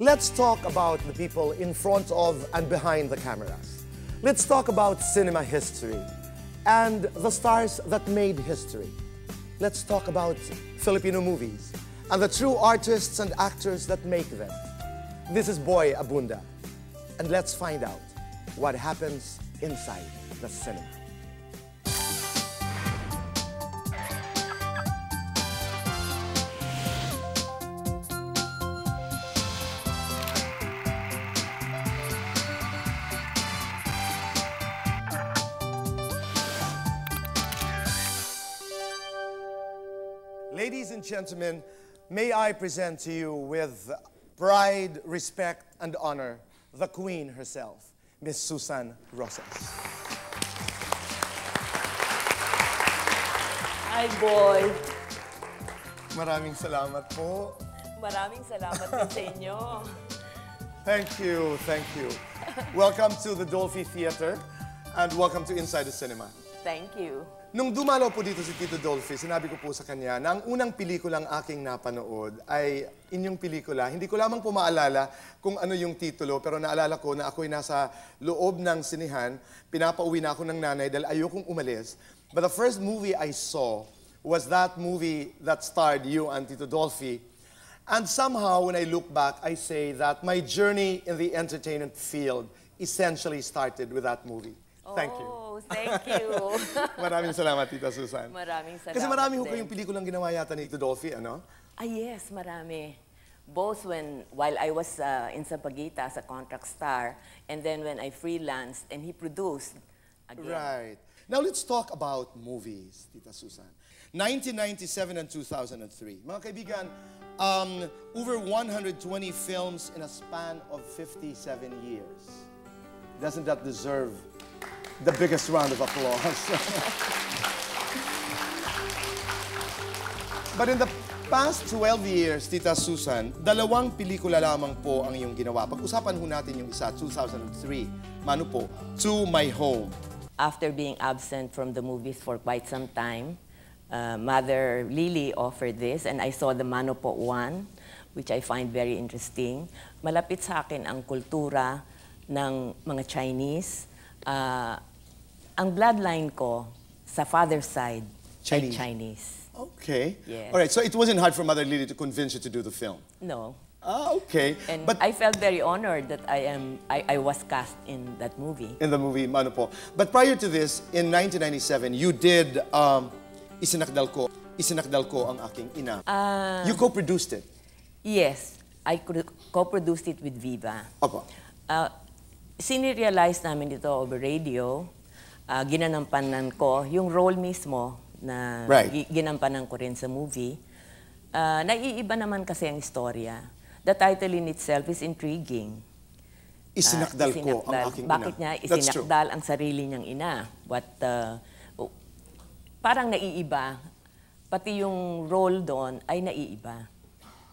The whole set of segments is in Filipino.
Let's talk about the people in front of and behind the cameras. Let's talk about cinema history and the stars that made history. Let's talk about Filipino movies and the true artists and actors that make them. This is Boy Abunda, and let's find out what happens inside the cinema. Gentlemen, may I present to you with pride, respect, and honor the Queen herself, Miss Susan Rosas. Hi, boy. Maraming salamat po. Maraming salamat din sa inyo. Thank you, thank you. Welcome to the Dolphy Theater and welcome to Inside the Cinema. Thank you. Nung dumalaw po dito si Tito Dolphy, sinabi ko po sa kanya na ang unang pelikulang aking napanood ay inyong pelikula. Hindi ko lamang po maalala kung ano yung titulo, pero naalala ko na ako'y nasa loob ng sinihan, pinapauwi na ako ng nanay dahil ayokong umalis. But the first movie I saw was that movie that starred you and Tito Dolphy. And somehow, when I look back, I say that my journey in the entertainment field essentially started with that movie. Thank you. Thank you. Maraming salamat, Tita Susan. Maraming salamat Kasi marami ho kayong pelikulang ginawa yata ni Tito Dolphy, ano? ah, yes, marami. Both when, while I was uh, in Sampaguita as a contract star, and then when I freelanced and he produced again. Right. Now let's talk about movies, Tita Susan. 1997 and 2003. Mga kaibigan, um, over 120 films in a span of 57 years. Doesn't that deserve the biggest round of applause? But in the past 12 years, Tita Susan, dalawang pelikula lamang po ang iyong ginawa. Pag-usapan ho natin yung isa, 2003. Mano po? To My Home. After being absent from the movies for quite some time, uh, Mother Lily offered this, and I saw the Mano Po 1, which I find very interesting. Malapit sa akin ang kultura ng mga Chinese. Uh, ang bloodline ko sa father's side Chinese. ay Chinese. Okay. Yes. All right, so it wasn't hard for Mother Lily to convince you to do the film. No. Ah, okay. And but I felt very honored that I am I, I was cast in that movie. in the movie Mano po. But prior to this, in 1997, you did um, Isinakdal ko. Isinakdal ko ang aking ina. Ah. you co-produced it. Yes, I co-produced it with Viva. Opo. Uh, sinirealize namin dito over radio, uh, ginanampanan ko yung role mismo na Right. gi- ginampanan ko rin sa movie. Uh, naiiba naman kasi ang istorya. The title in itself is intriguing. Ah, Isinakdal ko ang isinakdal. aking Bakit ina. niya That's true. isinakdal ang sarili niyang ina? What, uh, oh, parang naiiba. Pati yung role doon ay naiiba.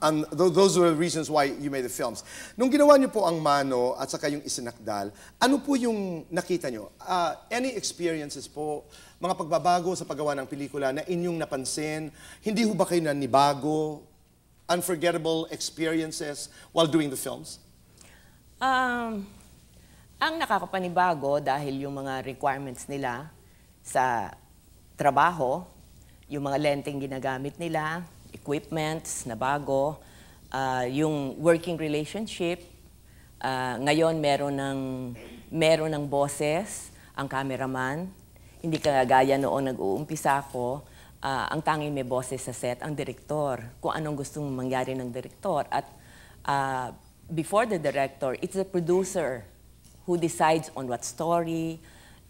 And th- those were the reasons why you made the films. Nung ginawa niyo po ang Mano at saka yung Isinakdal, ano po yung nakita niyo? Ah, any experiences po, mga pagbabago sa paggawa ng pelikula na inyong napansin? Hindi ho ba kayo nanibago? Unforgettable experiences while doing the films? Um, ang nakakapanibago dahil yung mga requirements nila sa trabaho, yung mga lenteng ginagamit nila, equipments na bago, ah, yung working relationship, ah, ngayon meron ng, meron ng boses, ang cameraman, hindi kagaya noon nag-uumpisa ako, ah, ang tanging may boses sa set, ang direktor, kung anong gustong mangyari ng direktor. At ah, before the director, it's the producer who decides on what story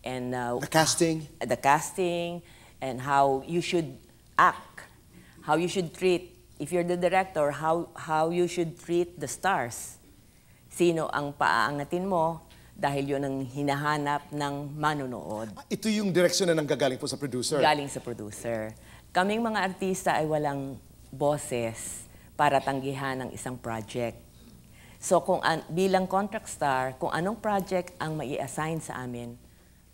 and uh, The casting? the casting and how you should act, how you should treat. If you're the director, how how you should treat the stars. Sino ang paaangatin mo dahil yun ang hinahanap ng manonood. Ito yung direksyon na nanggagaling po sa producer. Galing sa producer. Kaming mga artista ay walang boses para tanggihan ang isang project. So kung an- bilang contract star, kung anong project ang mai-assign sa amin,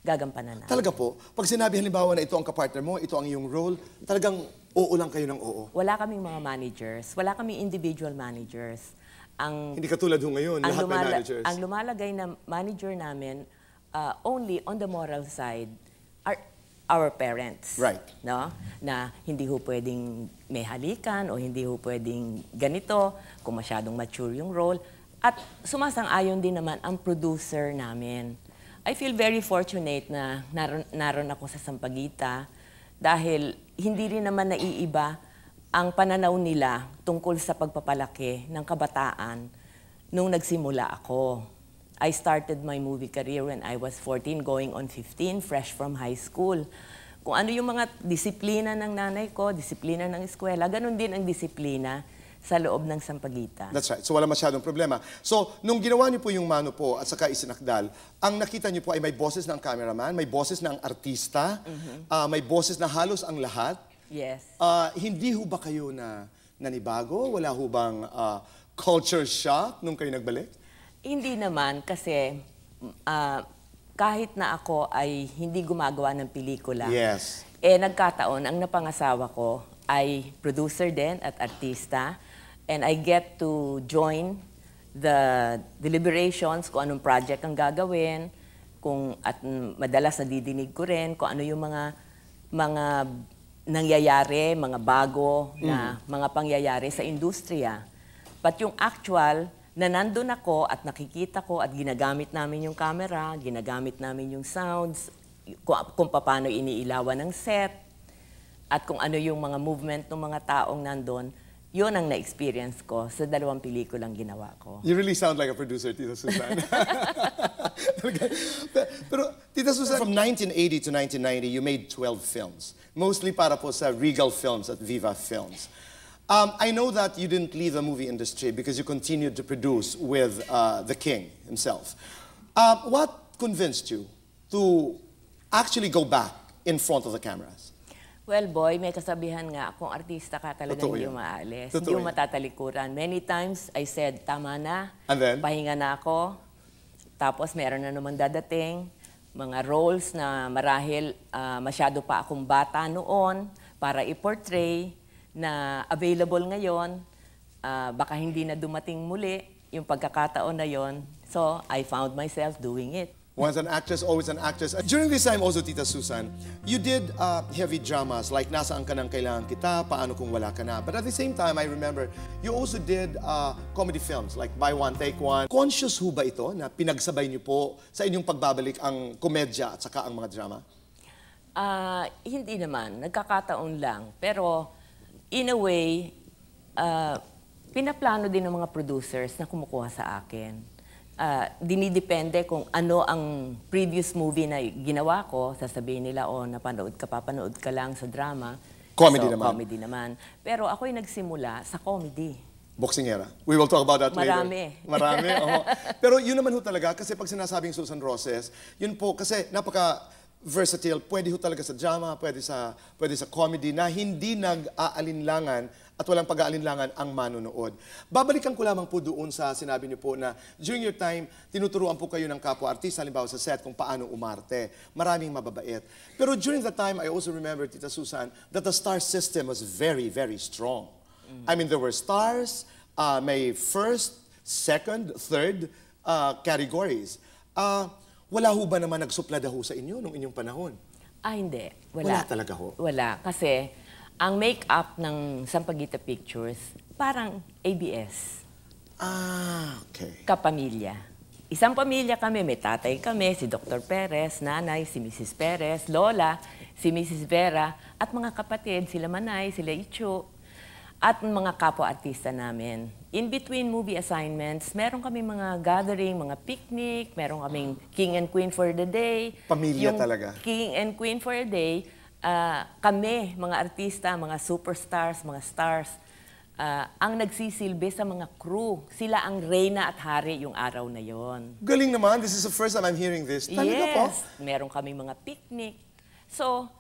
gagampanan namin. Talaga po, pag sinabi halimbawa na ito ang kapartner mo, ito ang iyong role, talagang oo lang kayo ng oo. Wala kaming mga managers, wala kaming individual managers. ang Hindi katulad ho ngayon, ang, lahat lumala- managers. ang lumalagay na manager namin uh, only on the moral side are our parents. Right. No? Na hindi ho pwedeng may halikan o hindi ho pwedeng ganito kung masyadong mature yung role. At sumasang-ayon din naman ang producer namin. I feel very fortunate na naroon, naroon ako sa Sampaguita dahil hindi rin naman naiiba ang pananaw nila tungkol sa pagpapalaki ng kabataan nung nagsimula ako. I started my movie career when I was 14, going on 15, fresh from high school. Kung ano yung mga disiplina ng nanay ko, disiplina ng eskwela, ganun din ang disiplina sa loob ng Sampaguita. That's right. So wala masyadong problema. So, nung ginawa niyo po yung mano po at saka isinakdal, ang nakita niyo po ay may boses ng cameraman, may boses ng artista, ah, may boses na halos ang lahat. Yes. Ah, hindi ho ba kayo na nanibago? Wala ho bang ah, culture shock nung kayo nagbalik? Hindi naman kasi ah, kahit na ako ay hindi gumagawa ng pelikula, Yes. eh nagkataon, ang napangasawa ko ay producer din at artista. And I get to join the deliberations kung anong project ang gagawin, kung at mm, madalas nadidinig ko rin kung ano yung mga mga nangyayari, mga bago na mga pangyayari sa industriya. But yung actual, na nandun ako at nakikita ko at ginagamit namin yung camera, ginagamit namin yung sounds, kung, kung paano iniilawan ng set, at kung ano yung mga movement ng mga taong nandun, yun ang na-experience ko sa dalawang pelikulang ginawa ko. You really sound like a producer, Tita Susan. Pero, Tita Susan, from 1980 to 1990, you made 12 films. Mostly para po sa Regal Films at Viva Films. Um, I know that you didn't leave the movie industry because you continued to produce with uh, the king himself. Um, what convinced you to actually go back in front of the cameras? Well, boy, may kasabihan nga, kung artista ka talaga Totoo hindi yan. mo maalis. Totoo hindi yan. matatalikuran. Many times, I said, tama na. And then? Pahinga na ako. Tapos, meron na naman dadating. Mga roles na marahil ah, masyado pa akong bata noon para i-portray na available ngayon. Ah, baka hindi na dumating muli yung pagkakataon na yon. So, I found myself doing it. Once an actress, always an actress. During this time also, Tita Susan, you did uh, heavy dramas like Nasaan Ka Nang Kailangan Kita, Paano Kung Wala Ka Na. But at the same time, I remember, you also did uh, comedy films like Buy One, Take One. Conscious ho ba ito na pinagsabay niyo po sa inyong pagbabalik ang komedya at saka ang mga drama? Ah, hindi naman. Nagkakataon lang. Pero, in a way, ah, pinaplano din ng mga producers na kumukuha sa akin. Ah, dinidepende kung ano ang previous movie na ginawa ko. Sasabihin nila, oh, napanood ka, papanood ka lang sa drama. Comedy So, naman. Comedy naman. Pero ako'y nagsimula sa comedy. Boksingera. We will talk about that Marami. later. Marami. oo. Pero yun naman ho talaga, kasi pag sinasabing Susan Roses, yun po, kasi napaka versatile, pwede ho talaga sa drama, pwede sa, pwede sa comedy, na hindi nag-aalinlangan at walang pag-aalinlangan ang manonood. Babalikan ko lamang po doon sa sinabi niyo po na during your time, tinuturuan po kayo ng kapwa-artista, halimbawa sa set, kung paano umarte. Maraming mababait. Pero during that time, I also remember, Tita Susan, that the star system was very, very strong. I mean, there were stars, uh, may first, second, third uh, categories. Uh, wala ho ba naman nagsuplada ho sa inyo nung inyong panahon? Ah, hindi. Wala Wala. talaga ho? Wala. Kasi, ang make-up ng Sampaguita Pictures, parang ABS. Ah, okay. kapamilya. Isang pamilya kami, may tatay kami, si Dr. Perez, nanay, si Mrs. Perez, lola, si Mrs. Vera, at mga kapatid, sila Manay, sila Icho, at mga kapwa-artista namin. In between movie assignments, meron kami mga gathering, mga picnic, meron kaming King and Queen for the day. Pamilya Yung talaga. King and Queen for a day, ah, kami, mga artista, mga superstars, mga stars, ah, ang nagsisilbi sa mga crew. Sila ang reyna at hari yung araw na yon. Galing naman. This is the first time I'm hearing this. Talaga po? Yes, meron kami mga picnic. So,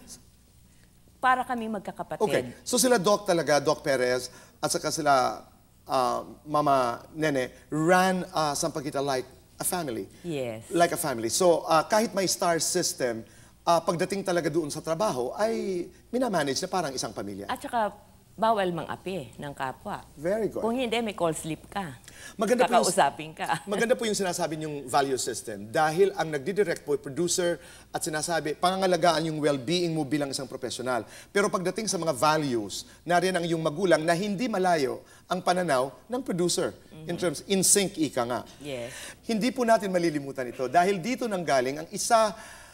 para kami magkakapatid. Okay. So sila Doc talaga, Doc Perez, at saka sila uh, Mama Nene, ran uh, Sampaguita like a family. Yes. Like a family. So uh, kahit may star system, uh, pagdating talaga doon sa trabaho, ay minamanage na parang isang pamilya. At saka, bawal mang-api ng kapwa. Very good. Kung hindi, may call slip ka. Maganda po yung- ka. Maganda po yung sinasabi niyong value system dahil ang nagdidirect po, producer at sinasabi, pangangalagaan yung well-being mo bilang isang profesional. Pero pagdating sa mga values, nariyan ang iyong magulang na hindi malayo ang pananaw ng producer. In terms, in sync ika nga. Yes. Hindi po natin malilimutan ito dahil dito nang galing ang isa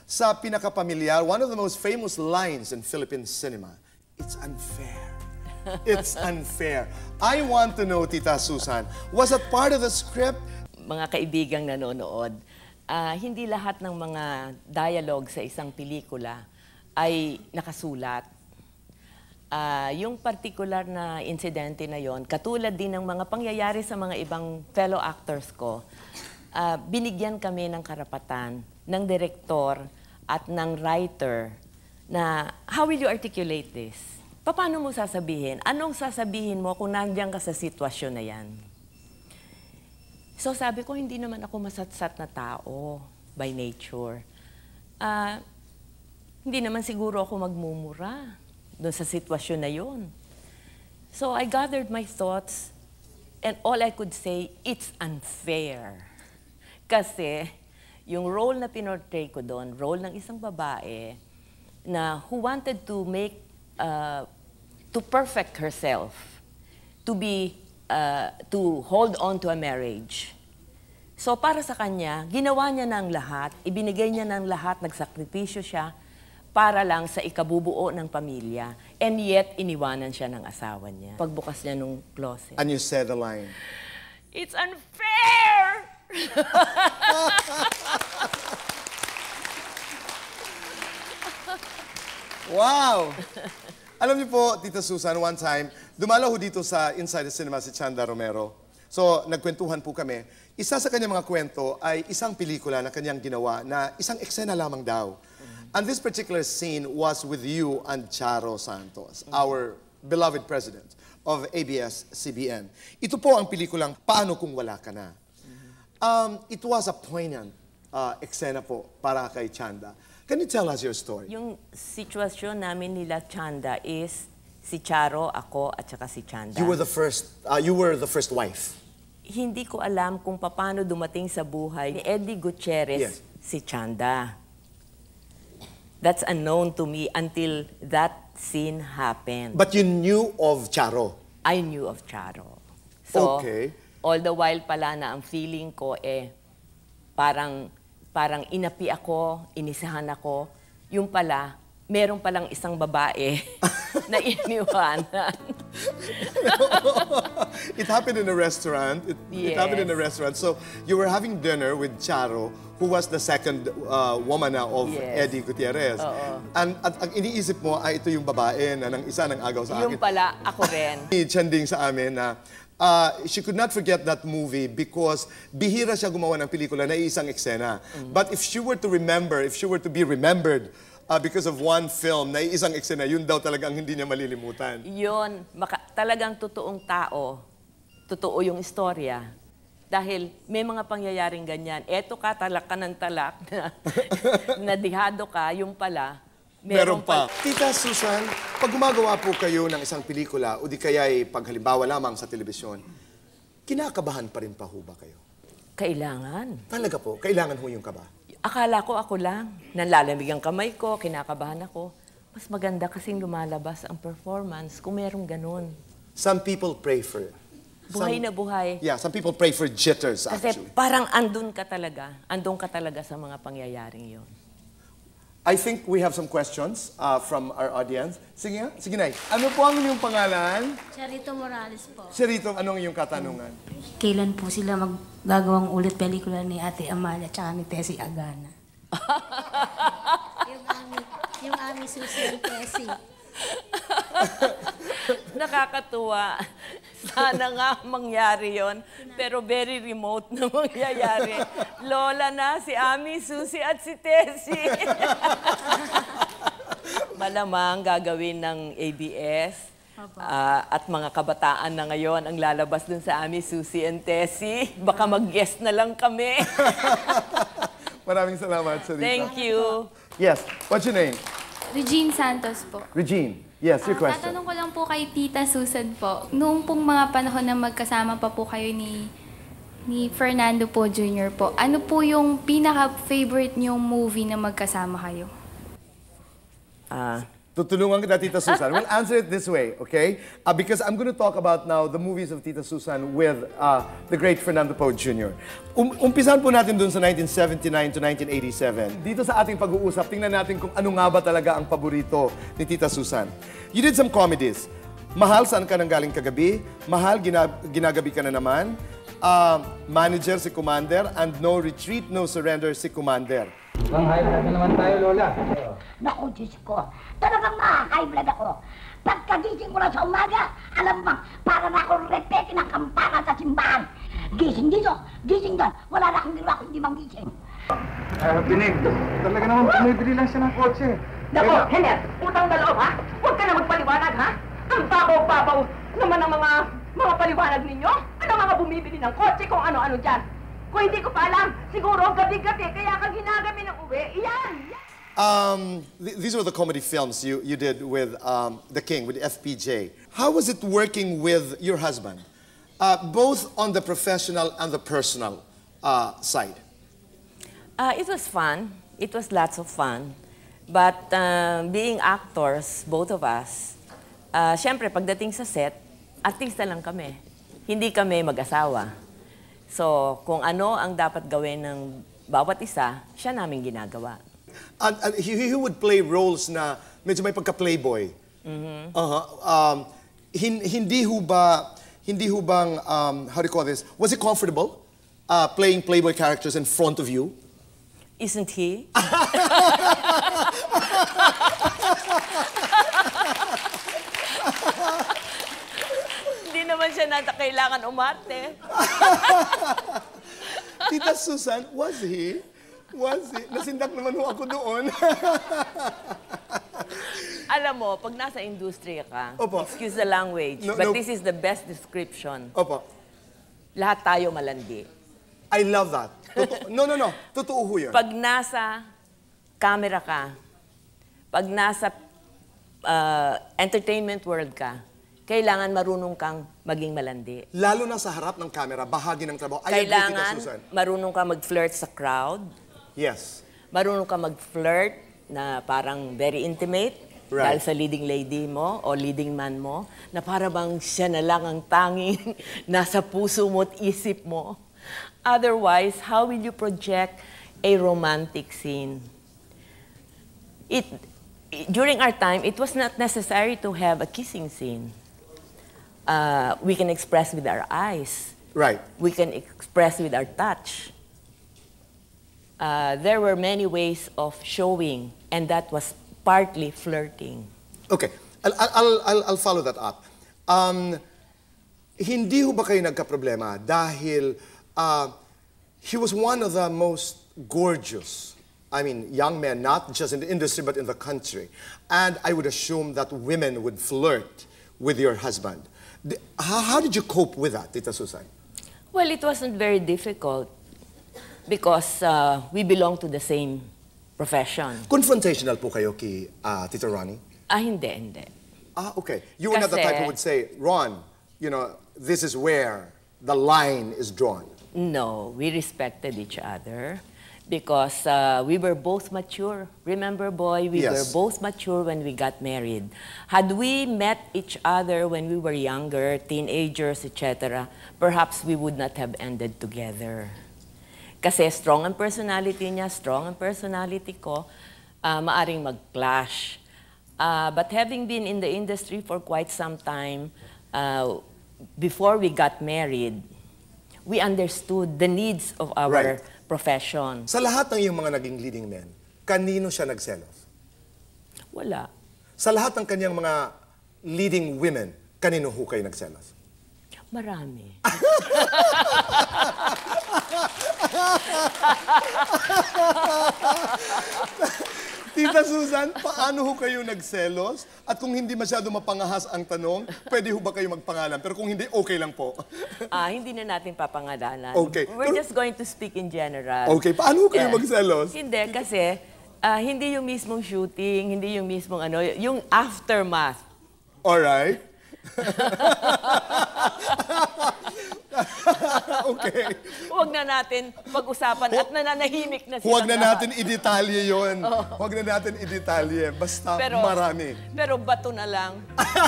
sa pinakapamilyar, one of the most famous lines in Philippine cinema. It's unfair. It's unfair. I want to know, Tita Susan, was it part of the script? Mga kaibigang nanonood, ah, hindi lahat ng mga dialogue sa isang pelikula ay nakasulat. Ah, yung particular na insidente na yon, katulad din ng mga pangyayari sa mga ibang fellow actors ko, ah, binigyan kami ng karapatan ng direktor at ng writer na how will you articulate this? Paano mo sasabihin? Anong sasabihin mo kung nandiyan ka sa sitwasyon na yan? So sabi ko, hindi naman ako masatsat na tao by nature. Ah, hindi naman siguro ako magmumura doon sa sitwasyon na yon. So I gathered my thoughts and all I could say, it's unfair. Kasi yung role na pinortray ko doon, role ng isang babae na who wanted to make, uh, to perfect herself, to be, uh, to hold on to a marriage. So para sa kanya, ginawa niya ng lahat, ibinigay niya ng lahat, nagsakripisyo siya para lang sa ikabubuo ng pamilya. And yet, iniwanan siya ng asawa niya. Pagbukas niya nung closet. And you said the line. It's unfair! Wow! Alam niyo po, Tita Susan, one time, dumalaw ho dito sa Inside the Cinema si Chanda Romero. So, nagkwentuhan po kami. Isa sa kanyang mga kwento ay isang pelikula na kanyang ginawa na isang eksena lamang daw. And this particular scene was with you and Charo Santos, our beloved president of ABS-CBN. Ito po ang pelikulang Paano Kung Wala Ka Na. Um, it was a poignant uh, eksena po para kay Chanda. Can you tell us your story? Yung sitwasyon namin nila Chanda is si Charo, ako, at saka si Chanda. You were the first, uh, you were the first wife. Hindi ko alam kung paano dumating sa buhay ni Eddie Gutierrez Yes. si Chanda. That's unknown to me until that scene happened. But you knew of Charo. I knew of Charo. So, Okay. All the while pala na ang feeling ko eh, parang, parang inapi ako, inisahan ako, yung pala, meron palang isang babae na iniwanan. it happened in a restaurant. It, it happened in a Yes. restaurant. So you were having dinner with Charo, who was the second uh, woman na of Yes. Eddie Gutierrez. Oo. And at ang iniisip mo ay ito yung babae na ng isa ng agaw sa yung akin. pala, ako rin. Chanding sa amin na uh, she could not forget that movie because bihira siya gumawa ng pelikula na isang eksena. Mm. But if she were to remember, if she were to be remembered uh, because of one film na isang eksena, yun daw talagang hindi niya malilimutan. Yun, maka, talagang totoong tao, totoo yung istorya. Dahil may mga pangyayaring ganyan. Eto ka, talak ka ng talak, na, na dihado ka, yung pala, Meron meron pa. Tita Susan, pag gumagawa po kayo ng isang pelikula o di kaya'y paghalimbawa lamang sa telebisyon, kinakabahan pa rin pa ho ba kayo? Kailangan. Talaga po, kailangan ho yung kaba. Akala ko ako lang. Nanlalamig ang kamay ko, kinakabahan ako. Mas maganda kasing lumalabas ang performance kung merong ganun. Some people pray for Buhay some- na buhay. Yeah, some people pray for jitters Kasi actually. parang andun ka talaga. Andun ka talaga sa mga pangyayaring yon. I think we have some questions uh, from our audience. Sige nga, sige na. Ano po ang inyong pangalan? Charito Morales po. Sirito, anong iyong katanungan? Kailan po sila maggagawang ulit pelikula ni Ate Amalia tsaka ni Tessie Agana? yung ami, yung ami Susie and Tessie. Nakakatuwa. Sana nga mangyari yon, pero very remote na mangyayari. Lola na, si Ami, Susie at si Tessie. Malamang gagawin ng ABS. ah, at mga kabataan na ngayon ang lalabas dun sa Ami, Susie and Tessie. Baka mag-guest na lang kami. Maraming salamat, Sirito. Thank you. Yes, what's your name? Regine Santos po. Regine. Yes, your Ah, question. Tatanong ko lang po kay Tita Susan po. Noong pong mga panahon na magkasama pa po kayo ni ni Fernando po Jr. po, ano po yung pinaka-favorite niyong movie na magkasama kayo? Ah, Tutulungan kita, Tita Susan. We'll answer it this way, okay? Uh, because I'm going to talk about now the movies of Tita Susan with uh, the great Fernando Poe Jr. Um, umpisan po natin dun sa 1979 to 1987. Dito sa ating pag-uusap, tingnan natin kung ano nga ba talaga ang paborito ni Tita Susan. You did some comedies. Mahal, saan ka nang galing kagabi? Mahal, gina- ginagabi ka na naman. Uh, manager si Commander and No Retreat, No Surrender si Commander. High blood na naman tayo, Lola. Naku, Diyos ko. Talagang ma-high blood ako. Pagkagising ko na sa umaga, alam mo, para na akong repete ng kampana sa simbahan. Gising dito, gising doon. Wala na akong ginawa kundi manggising. Ah, Pinig, talaga naman bumibili lang siya ng kotse. Nako, Kaya- Hener, utang na loob ha? Huwag ka na magpaliwanag ha? Ang babaw-babaw naman ang mga mga paliwanag ninyo. Ano mga bumibili ng kotse kung ano-ano dyan? Kung hindi ko pa alam, siguro gabi-gabi kaya ka ginagami ng uwi. Iyan! yan. Um, th- these were the comedy films you, you did with um, The King, with FPJ. How was it working with your husband, uh, both on the professional and the personal uh, side? Ah, it was fun. It was lots of fun. But uh, being actors, both of us, uh, syempre pagdating sa set, artista lang kami. Hindi kami mag-asawa. So, kung ano ang dapat gawin ng bawat isa, siya namin ginagawa. And, and he, he would play roles na medyo may pagka-playboy. Uh-huh. Um, hin- hindi ho ba, hindi ho bang, um, how do you call this, was it comfortable uh, playing playboy characters in front of you? Isn't he? Hindi naman siya nata kailangan umarte. Tita Susan, was he? Was he? Nasindak naman ho ako doon. Alam mo, pag nasa industriya ka, Opo. excuse the language, No, but no. this is the best description. Opo. Lahat tayo malandi. I love that. Totoo- no, no, no. Totoo ho yun. Pag nasa camera ka, pag nasa uh, entertainment world ka, kailangan marunong kang maging malandi. Lalo na sa harap ng camera, bahagi ng trabaho. I Kailangan marunong ka mag-flirt sa crowd, Yes. marunong ka mag-flirt na parang very intimate, Right. dahil sa leading lady mo o leading man mo, na para bang siya na lang ang tanging nasa puso mo at isip mo. Otherwise, how will you project a romantic scene? It, during our time, it was not necessary to have a kissing scene. Uh, we can express with our eyes Right. we can express with our touch. Uh, there were many ways of showing, and that was partly flirting. Okay. I'll, I'll, I'll, I'll follow that up. Um, hindi ho ba kayo nagka-problema dahil uh, he was one of the most gorgeous, I mean, young men, not just in the industry, but in the country. And I would assume that women would flirt with your husband. How, how did you cope with that, Tita Susan? Well, it wasn't very difficult because uh, we belong to the same profession. Confrontational po kayo kay uh, Tita Ronnie? Ah, hindi, hindi. Ah, okay. You were not the type who would say, Ron, you know, this is where the line is drawn. No, we respected each other because uh, we were both mature. Remember, boy, we Yes. were both mature when we got married. Had we met each other when we were younger, teenagers, etc., perhaps we would not have ended together. Kasi strong ang personality niya, strong ang personality ko, uh, maaring mag-clash. Uh, but having been in the industry for quite some time, uh, before we got married, we understood the needs of our Right. profession. Sa lahat ng iyong mga naging leading men, kanino siya nagselos? Wala. Sa lahat ng kanyang mga leading women, kanino ho kayo nagselos? Marami. Tita Susan, paano ho kayo nagselos? At kung hindi masyado mapangahas ang tanong, pwede ho ba kayo magpangalan? Pero kung hindi, okay lang po. Ah, hindi na natin papangalanan. Okay. We're Pero- just going to speak in general. Okay, paano ho kayo Yeah. magselos? Hindi, kasi ah, hindi yung mismong shooting, hindi yung mismong ano, yung aftermath Alright. okay. Huwag na natin pag-usapan at nananahimik na sila. Huwag na natin idetalye yon. Huwag na natin idetalye. Basta Pero, marami. Pero bato na lang.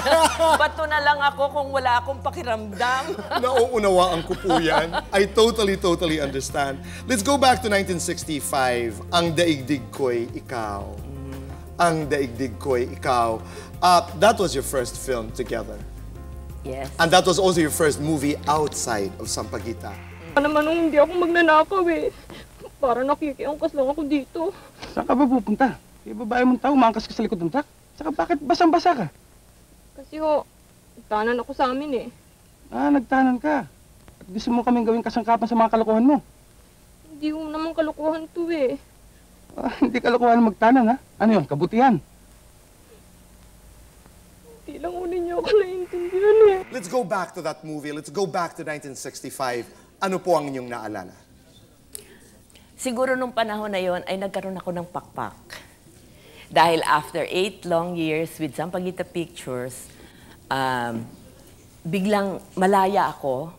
bato na lang ako kung wala akong pakiramdam. Nauunawaan ko po yan. I totally, totally understand. Let's go back to 1965. Ang daigdig ko'y ikaw. Ang daigdig ko'y ikaw. Uh, that was your first film together. Yes. And that was also your first movie outside of Sampaguita. Ano naman nung hindi ako magnanakaw eh. Para nakikiangkas lang ako dito. Saan ka ba pupunta? Yung babae mong tao, maangkas ka sa likod ng truck. Saka bakit basang-basa ka? Kasi ho, tanan ako sa amin eh. Ah, nagtanan ka. At gusto mo kaming gawing kasangkapan sa mga kalokohan mo. Hindi ko naman kalukuhan to eh. Ah, hindi kalokohan magtanan, ha? Ano yun, kabutihan. Hindi lang unin niyo ako naiintindihan eh. Let's go back to that movie. Let's go back to 1965. Ano po ang inyong naalala? Siguro nung panahon na yon ay nagkaroon ako ng pakpak. Dahil after eight long years with Sampaguita Pictures, um, biglang malaya ako.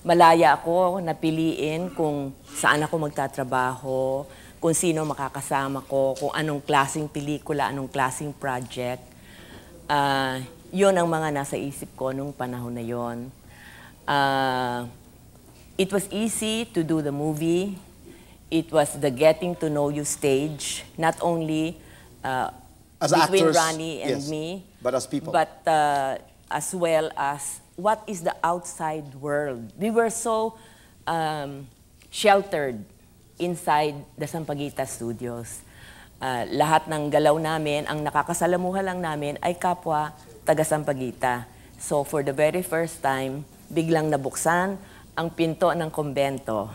Malaya ako napiliin kung saan ako magtatrabaho, kung sino makakasama ko, kung anong klaseng pelikula, anong klaseng project. Ah, yun ang mga nasa isip ko nung panahon na yon. Ah, it was easy to do the movie. It was the getting to know you stage, not only uh, As between actors, Ronnie and yes, me, but as people. but uh, as well as what is the outside world. We were so um, sheltered inside the Sampaguita Studios. Uh, lahat ng galaw namin, ang nakakasalamuha lang namin ay kapwa taga Sampaguita. So for the very first time, biglang nabuksan ang pinto ng kumbento.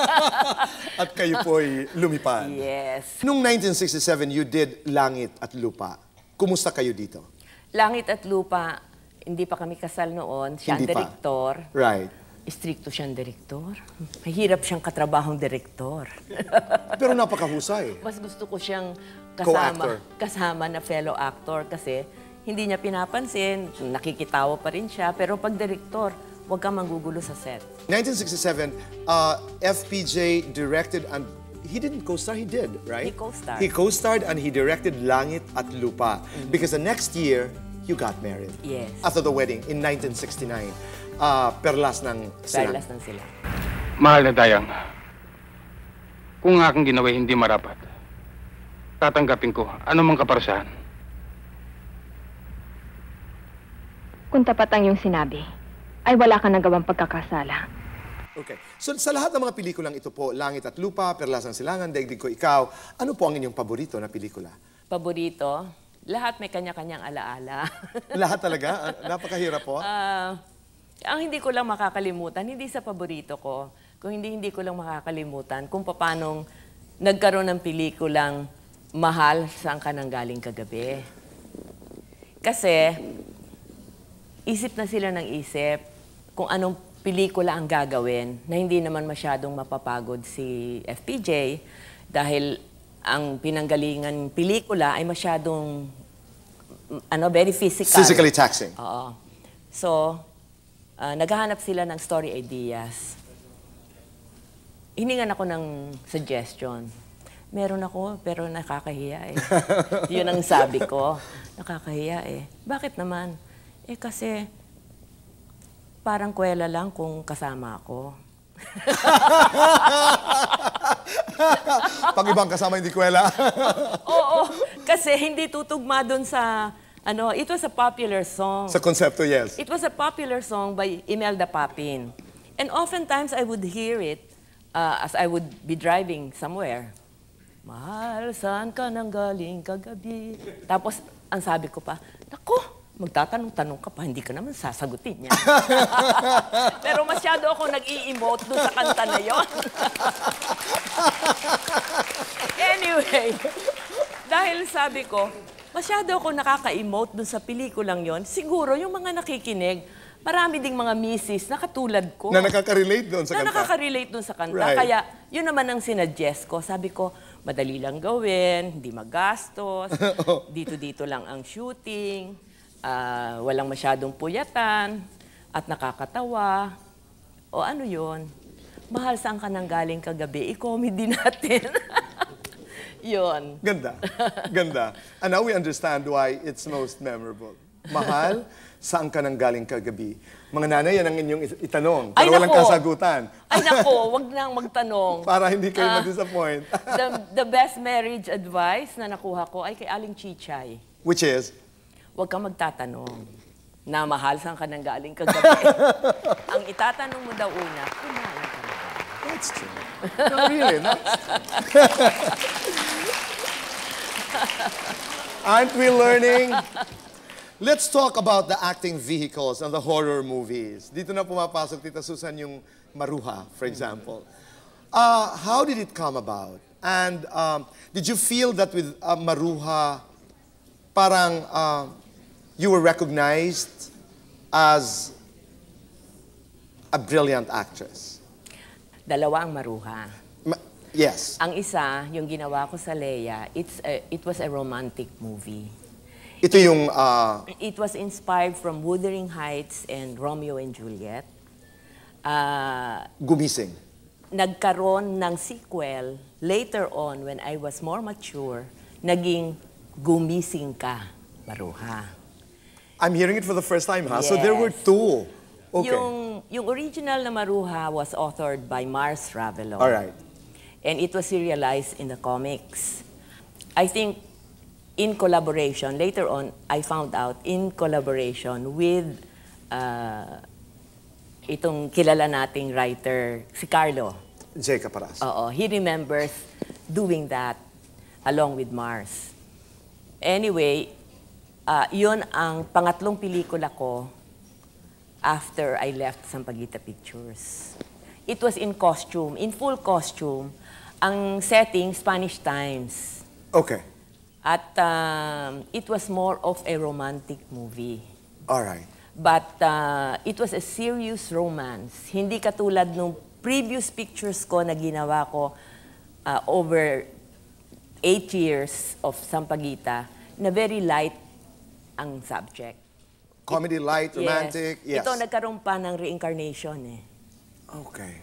At kayo po'y lumipad. yes. Noong 1967, you did Langit at Lupa. Kumusta kayo dito? Langit at lupa, hindi pa kami kasal noon. Siya ang direktor. Right. Stricto siyang direktor. Mahirap siyang katrabahong direktor. Pero napakahusay. Mas gusto ko siyang kasama, kasama na fellow actor kasi hindi niya pinapansin, nakikitawa pa rin siya, pero pag direktor, huwag kang manggugulo sa set. 1967, uh, FPJ directed and he didn't co-star, he did, right? He co-starred. He co-starred and he directed Langit at Lupa. Because the next year, you got married. Yes. After the wedding in 1969. Uh, perlas ng silang. Perlas ng sila. Mahal na Dayang, kung ang aking ginawa hindi marapat, tatanggapin ko anumang kaparusahan. Kung tapat ang iyong sinabi, ay wala ka nagawang pagkakasala. Okay. So sa lahat ng mga pelikulang ito po, Langit at Lupa, Perlas ng Silangan, Daigdig Ko Ikaw, ano po ang inyong paborito na pelikula? Paborito, lahat may kanya-kanyang alaala. Lahat talaga? Ah, Napakahirap po. Ah, ang hindi ko lang makakalimutan, hindi sa paborito ko, kung hindi hindi ko lang makakalimutan kung paanong nagkaroon ng pelikulang Mahal saan ka nang galing kagabi. Kasi isip na sila ng isip kung anong pelikula ang gagawin na hindi naman masyadong mapapagod si FPJ dahil ang pinanggalingan pelikula ay masyadong ano very physical. Physically taxing. Oo. So, ah, naghahanap sila ng story ideas. Hiningan ako ng suggestion. Meron ako, pero nakakahiya eh. Yun ang sabi ko. Nakakahiya eh. Bakit naman? Eh kasi, parang kwela lang kung kasama ako. Pag ibang kasama hindi kwela. Oo, kasi hindi tutugma doon sa, ano, it was a popular song. sa konsepto, yes. It was a popular song by Imelda Papin. And oftentimes I would hear it uh, as I would be driving somewhere. Mahal, saan ka nang galing kagabi? Tapos, ang sabi ko pa, Nako, magtatanong-tanong ka pa, hindi ka naman sasagutin niya. Pero masyado ako nag-i-emote doon sa kanta na yon. anyway, dahil sabi ko, masyado ako nakaka-emote doon sa pelikulang yon. Siguro yung mga nakikinig, marami ding mga misis na katulad ko. Na nakaka-relate doon sa na kanta. nakaka-relate doon sa kanta. Right. Kaya yun naman ang sinuggest ko. Sabi ko, madali lang gawin, hindi magastos, dito-dito lang ang shooting. ah, walang masyadong puyatan at nakakatawa. O ano yon? Mahal saan ka nang galing kagabi? I-comedy natin. yon. Ganda. Ganda. And now we understand why it's most memorable. Mahal, saan ka nang galing kagabi? Mga nanay, yan ang inyong it- itanong. Ay, Pero walang nako. kasagutan. Ay nako, wag nang magtanong. Para hindi kayo Ah. ma-disappoint. the, the best marriage advice na nakuha ko ay kay Aling Chichay. Which is, Huwag kang magtatanong na mahal saan ka nang galing kagabi. Ang itatanong mo daw una, kumain ka na ba? that's true. No, really, no? Aren't we learning? Let's talk about the acting vehicles and the horror movies. Dito na pumapasok, Tita Susan, yung Maruha, for example. Uh, how did it come about? And um, did you feel that with uh, Maruha, parang uh, you were recognized as a brilliant actress? Dalawa ang maruha. Yes. Ang isa, yung ginawa ko sa Leia, it's a- it was a romantic movie. Ito yung uh, It was inspired from Wuthering Heights and Romeo and Juliet. Ah, gumising. nagkaroon ng sequel later on when I was more mature, naging Gumising Ka, Maruha. I'm hearing it for the first time, huh? So there were Yes. two. Okay. Yung, yung original na Maruha was authored by Mars Ravelo. All right. And it was serialized in the comics. I think in collaboration, later on, I found out in collaboration with uh, itong kilala nating writer, si Carlo. Jay Caparas. Oo, he remembers doing that along with Mars. Anyway, uh, yun ang pangatlong pelikula ko after I left Sampaguita Pictures. It was in costume, in full costume. Ang setting, Spanish Times. Okay. At um, it was more of a romantic movie. All right. But uh, it was a serious romance. Hindi katulad nung previous pictures ko na ginawa ko uh, over eight years of Sampaguita na very light ang subject. Comedy light, romantic. Yes. Ito nagkaroon pa ng reincarnation eh. Okay.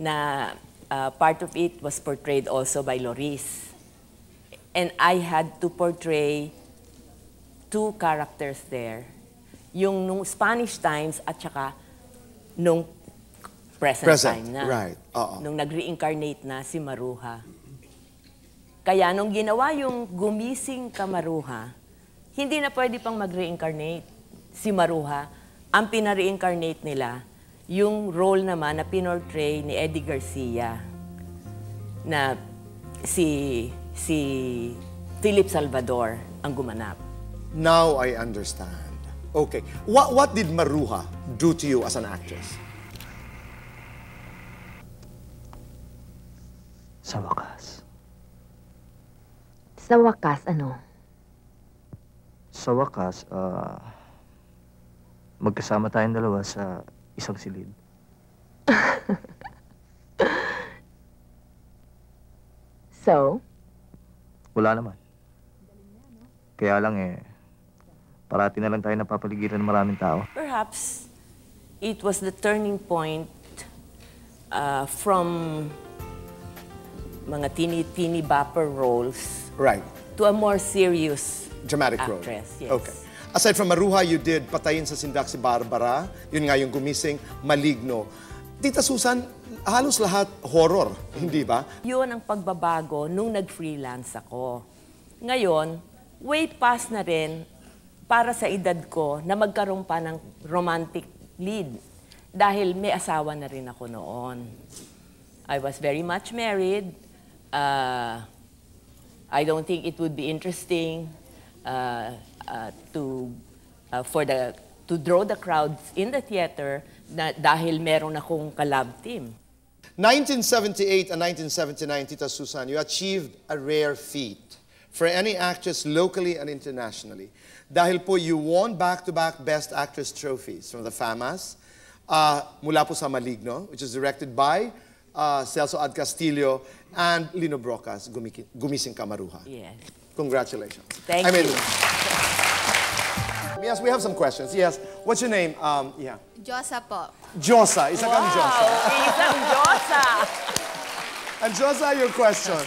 Na uh, part of it was portrayed also by Loris. And I had to portray two characters there. Yung nung Spanish times at saka nung present, Present, time na. right. Oo. Nung nag-reincarnate na si Maruha. Kaya nung ginawa yung gumising ka Maruha, hindi na pwede pang mag-reincarnate si Maruha. Ang pina-reincarnate nila, yung role naman na pinortray ni Eddie Garcia na si si Philip Salvador ang gumanap. Now I understand. Okay. What, what did Maruha do to you as an actress? Sa wakas. Sa wakas, ano? Sa wakas, ah, magkasama tayong dalawa sa isang silid. So? Wala naman. Kaya lang eh, parati na lang tayo napapaligiran ng maraming tao. Perhaps it was the turning point uh, from mga teeny-teeny bopper roles Right. to a more serious Dramatic role. actress. Yes. Okay. Aside from Maruha, you did Patayin sa Sindak si Barbara. Yun nga yung gumising, Maligno. Tita Susan, halos lahat horror, hindi ba? Yun ang pagbabago nung nag-freelance ako. Ngayon, way past na rin para sa edad ko na magkaroon pa ng romantic lead. Dahil may asawa na rin ako noon. I was very much married. Uh, I don't think it would be interesting uh, to uh, for the to draw the crowds in the theater na dahil meron akong kalab team. 1978 and 1979, Tita Susan, you achieved a rare feat for any actress locally and internationally. Dahil po you won back-to-back Best Actress trophies from the FAMAS, uh, mula po sa Maligno, which is directed by uh, Celso Ad Castillo and Lino Brocas, Gumising Kamaruha. Yes. Congratulations. Thank I mean, you. Yes, we have some questions. Yes. What's your name? Um, yeah. Diyosa po. Josa. Isa kang Josa. Isang Diyosa! And Josa, your question.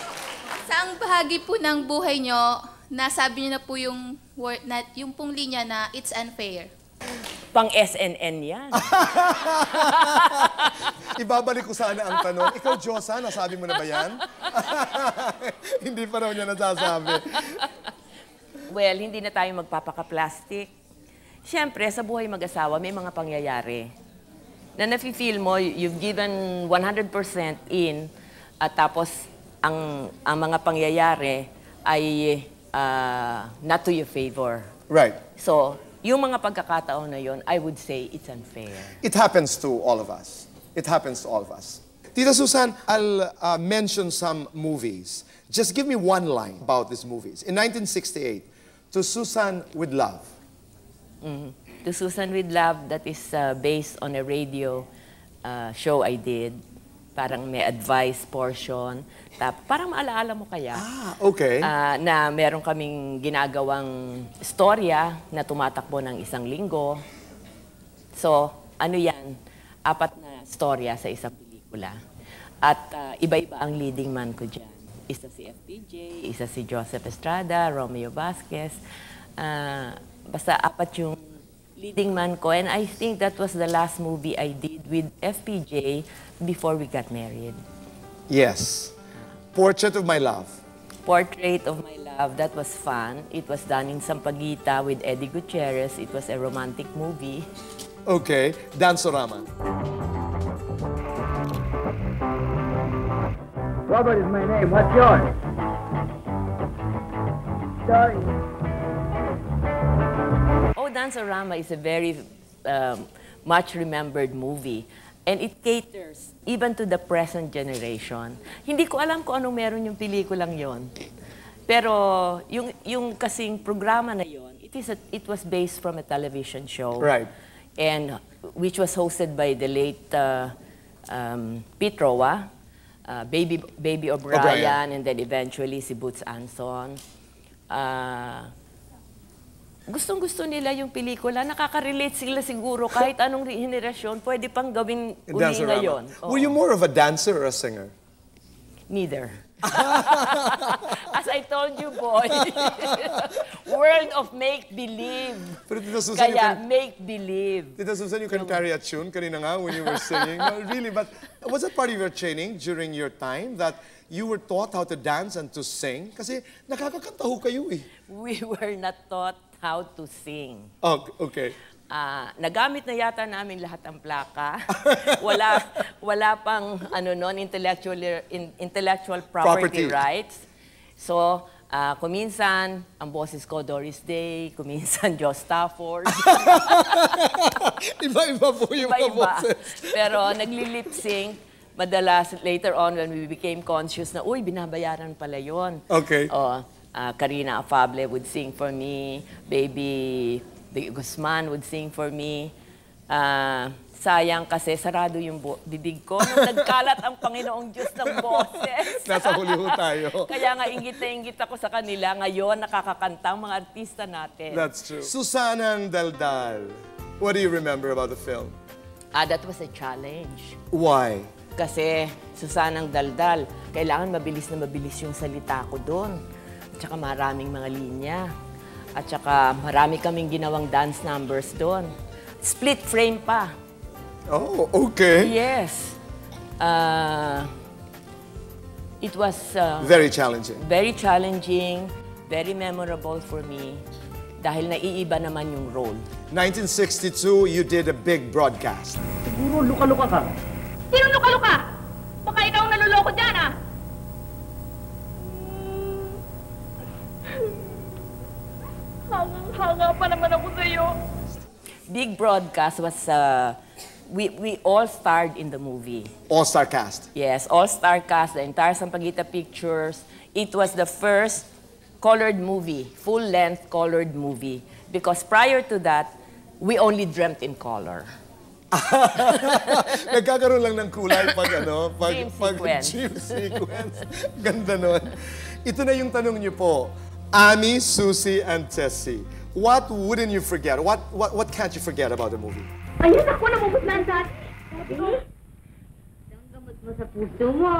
Saang bahagi po ng buhay nyo, nasabi nyo na po yung, word, na, yung pong linya na it's unfair? Pang SNN yan. Ibabalik ko sana ang tanong. Ikaw, Josa, nasabi mo na ba yan? Hindi pa raw niya nasasabi. Well, hindi na tayo magpapaka-plastic. Siyempre, sa buhay mag-asawa, may mga pangyayari na nafe-feel mo, you've given 100% in, at tapos ang, ang mga pangyayari ay ah, not to your favor. Right. So, yung mga pagkakataon na yon, I would say it's unfair. It happens to all of us. It happens to all of us. Tita Susan, I'll uh, mention some movies. Just give me one line about these movies. In 1968, To Susan with Love. Mhm. To Susan with Love, that is uh, based on a radio uh, show I did. Parang may advice portion. Tap, parang maalaala mo kaya? Ah, okay. Ah, na meron kaming ginagawang storya na tumatakbo ng isang linggo. So, ano yan? Apat na storya sa isang pelikula. At ah, iba-iba ang leading man ko dyan. Isa si FPJ, isa si Joseph Estrada, Romeo Vasquez. Ah, basta apat yung leading man ko. And I think that was the last movie I did with FPJ before we got married. Yes. Portrait of My Love. Portrait of My Love, that was fun. It was done in Sampaguita with Eddie Gutierrez. It was a romantic movie. Okay. Dansorama. Robert is my name. What's yours? Sorry. Dansorama is a very um, much remembered movie. And it caters even to the present generation. Hindi ko alam kung anong meron yung pelikulang yon. Pero yung, yung kasing programa na yon, it, is a, it was based from a television show. Right. And which was hosted by the late uh, um, Pete Roa, uh, Baby, Baby O'Brien, O'Brien. and then eventually si Boots Anson. Uh, gustong-gusto nila yung pelikula. Nakaka-relate sila siguro kahit anong henerasyon, pwede pang gawin uli ngayon. Oo. Were you more of a dancer or a singer? Neither. As I told you, boy, world of make-believe. Pero Tita Susan, you Kaya can, make-believe. Tita Susan, you can carry a tune kanina nga when you were singing. No, really, but was that part of your training during your time that you were taught how to dance and to sing? Kasi nakakakanta ho kayo eh. We were not taught how to sing. Oh, okay. Ah, nagamit na yata namin lahat ang plaka. wala wala pang ano non intellectual in- intellectual property, Property. rights. So, ah, kuminsan ang boses ko Doris Day, kuminsan Joe Stafford. Iba-iba po yung mga Iba-iba. boses. Pero nagli-lip sync madalas later on when we became conscious na uy binabayaran pala 'yon. Okay. Oh, ah, Karina Afable would sing for me, baby Guzman would sing for me. Ah, sayang kasi sarado yung bibig ko nung nagkalat ang Panginoong Diyos ng boses. Nasa huli ho tayo. Kaya nga ingit na ingit ako sa kanila. Ngayon, nakakakanta ang mga artista natin. That's true. Susanang Daldal. What do you remember about the film? Ah, that was a challenge. Why? Kasi Susanang Daldal, kailangan mabilis na mabilis yung salita ko doon. At saka maraming mga linya. At saka marami kaming ginawang dance numbers doon. Split frame pa. Oh, okay. Yes. Ah, it was uh, Very challenging. very challenging, very memorable for me dahil naiiba naman yung role. 1962, you did a big broadcast. Siguro luka-luka ka. Sino luka-luka? Baka ikaw ang naluloko dyan, ah! Big Broadcast was, uh, we, we all starred in the movie. All-star cast. Yes, all-star cast, the entire Sampaguita Pictures. It was the first colored movie, full-length colored movie. Because prior to that, we only dreamt in color. Nagkakaroon lang ng kulay pag ano, pag, Dream pag sequence. dream sequence. Ganda nun. Ito na yung tanong niyo po. Ami, Susie, and Tessie. What wouldn't you forget? What, what, what can't you forget about the movie? Ayun ako, namumutlaan sa. Sabi, ang gamot mo sa puso mo.